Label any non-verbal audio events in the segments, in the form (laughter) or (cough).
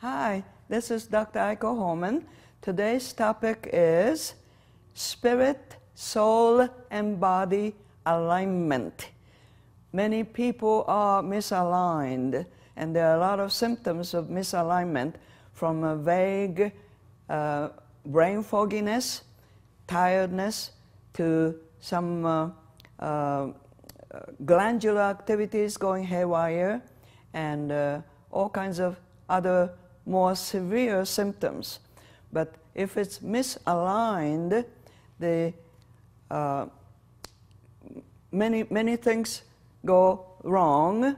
Hi, this is Dr. Aiko Hormann. Today's topic is spirit, soul, and body alignment. Many people are misaligned, and there are a lot of symptoms of misalignment from a vague uh, brain fogginess, tiredness, to some uh, uh, glandular activities going haywire, and uh, all kinds of other more severe symptoms. But if it's misaligned, the uh, many many things go wrong,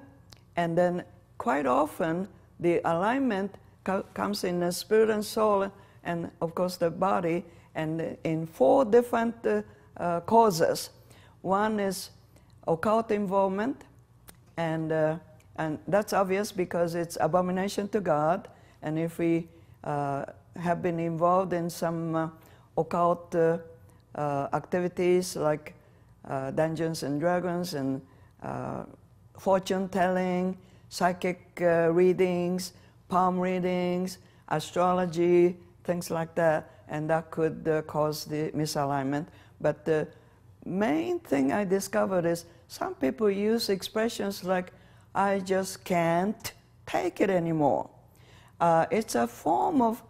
and then quite often the alignment co comes in the spirit and soul, and of course the body, and in four different uh, uh, causes. One is occult involvement, and uh, and that's obvious because it's abomination to God. And if we uh, have been involved in some uh, occult uh, uh activities like uh, Dungeons and Dragons and uh, fortune telling, psychic readings, palm readings, astrology, things like that, and that could cause the misalignment. But the main thing I discovered is some people use expressions like, I just can't take it anymore. Uh, it's a form of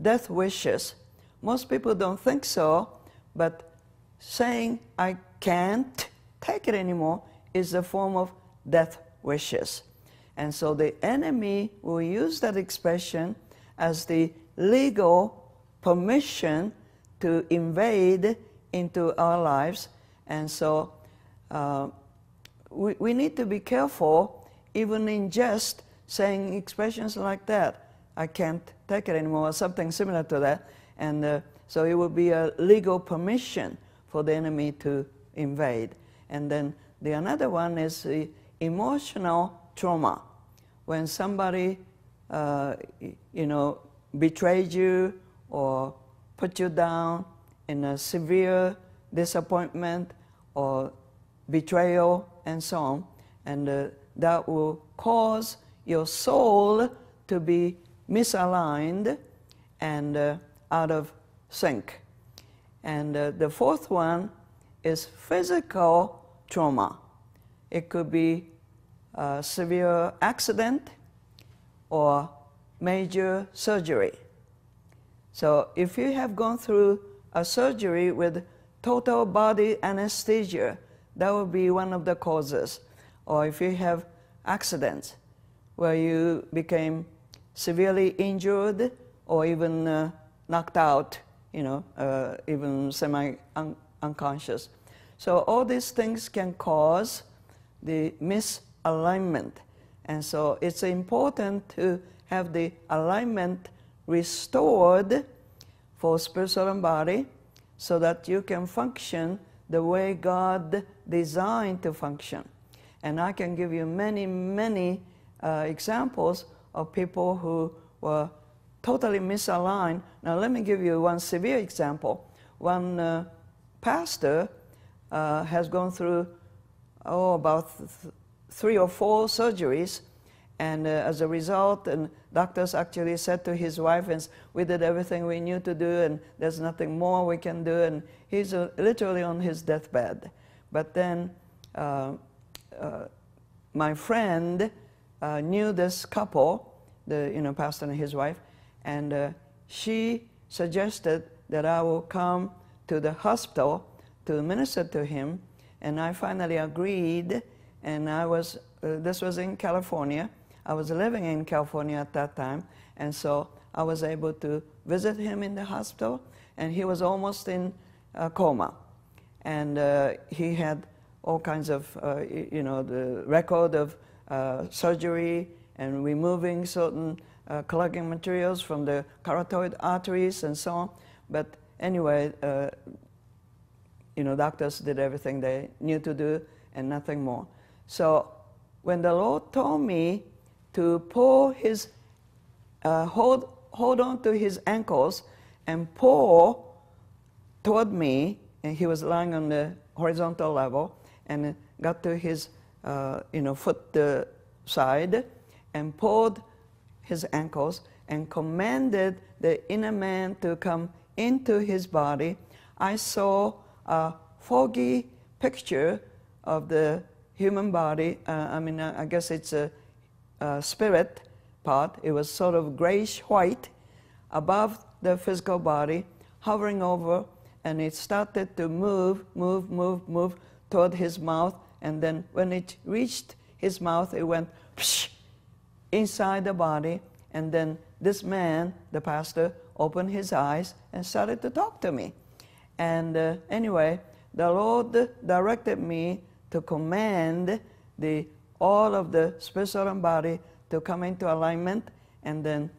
death wishes. Most people don't think so, but saying I can't take it anymore is a form of death wishes. And so the enemy will use that expression as the legal permission to invade into our lives. And so uh, we, we need to be careful, even in jest, saying expressions like that. I can't take it anymore, or something similar to that. And uh, so it would be a legal permission for the enemy to invade. And then the another one is the emotional trauma. When somebody, uh, you know, betrayed you or put you down in a severe disappointment or betrayal and so on, and uh, that will cause your soul to be misaligned and uh, out of sync. And uh, the fourth one is physical trauma. It could be a severe accident or major surgery. So if you have gone through a surgery with total body anesthesia, that would be one of the causes. Or if you have accidents where you became severely injured or even uh, knocked out, you know, uh, even semi-unconscious. so all these things can cause the misalignment. And so it's important to have the alignment restored for spiritual and body so that you can function the way God designed to function. And I can give you many, many uh, examples of people who were totally misaligned. Now, let me give you one severe example. One uh, pastor uh, has gone through, oh, about th three or four surgeries, and uh, as a result, and doctors actually said to his wife, and we did everything we knew to do, and there's nothing more we can do, and he's uh, literally on his deathbed. But then uh, uh, my friend uh, knew this couple, the you know pastor and his wife, and uh, she suggested that I will come to the hospital to minister to him, and I finally agreed. And I was uh, this was in California. I was living in California at that time, and so I was able to visit him in the hospital, and he was almost in a coma, and uh, he had all kinds of uh, you know the record of surgery and removing certain uh, clogging materials from the carotid arteries and so on. But anyway, uh, you know, doctors did everything they knew to do and nothing more. So when the Lord told me to pull his, uh, hold, hold on to his ankles and pull toward me, and he was lying on the horizontal level, and got to his uh, you know, foot uh, side and pulled his ankles and commanded the inner man to come into his body, I saw a foggy picture of the human body. Uh, I mean, uh, I guess it's a, a, spirit part. It was sort of grayish white above the physical body, hovering over, and it started to move, move, move, move toward his mouth. And then when it reached his mouth, it went psh, inside the body. And then this man, the pastor, opened his eyes and started to talk to me. And uh, anyway, the Lord directed me to command the, all of the spirit, soul, and body to come into alignment, and then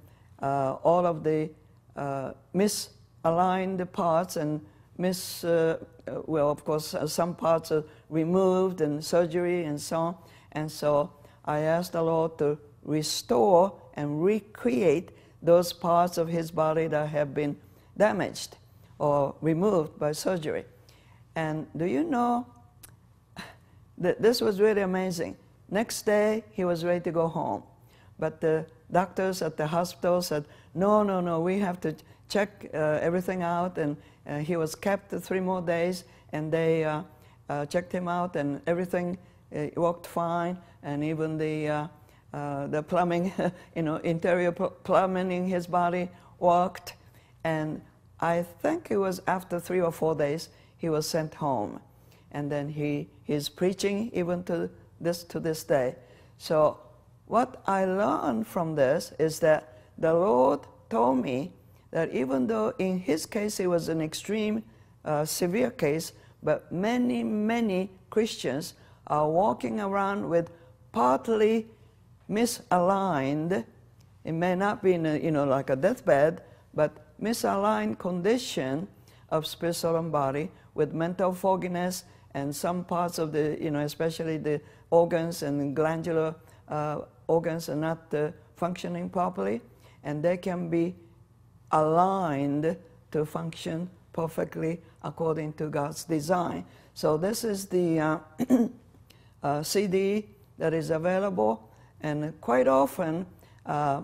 uh, all of the uh, misaligned parts and mis, uh, uh well, of course, uh, some parts are removed and surgery and so on. And so I asked the Lord to restore and recreate those parts of his body that have been damaged or removed by surgery. And do you know that this was really amazing? Next day, he was ready to go home. But the doctors at the hospital said, no, no, no, we have to check uh, everything out. And uh, he was kept three more days, and they uh, checked him out, and everything worked fine. And even the, the plumbing, (laughs) you know, interior plumbing in his body worked. And I think it was after three or four days, he was sent home. And then he is preaching even to this, to this day. So what I learned from this is that the Lord told me that even though in his case it was an extreme, uh, severe case, but many, many Christians are walking around with partly misaligned, it may not be a, you know, like a deathbed, but misaligned condition of spirit, soul, and body with mental fogginess and some parts of the, you know, especially the organs and glandular uh, organs are not uh, functioning properly, and they can be aligned to function perfectly according to God's design. So this is the uh, (clears throat) uh CD that is available, and quite often uh,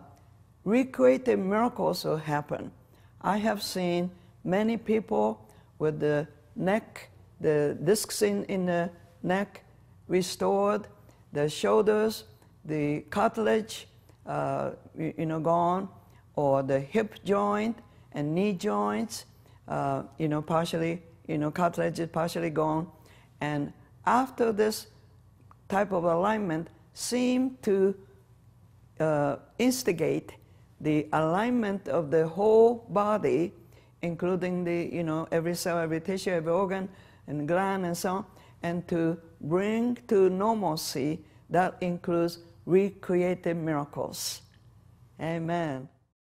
recreative miracles will happen. I have seen many people with the neck, the discs in, in the neck restored, the shoulders, the cartilage, uh, you, know, gone, or the hip joint and knee joints, uh, you know, partially, you know, cartilage is partially gone. And after this type of alignment seem to uh, instigate the alignment of the whole body, including the, you know, every cell, every tissue, every organ, and gland, and so on, and to bring to normalcy, that includes recreative miracles. Amen.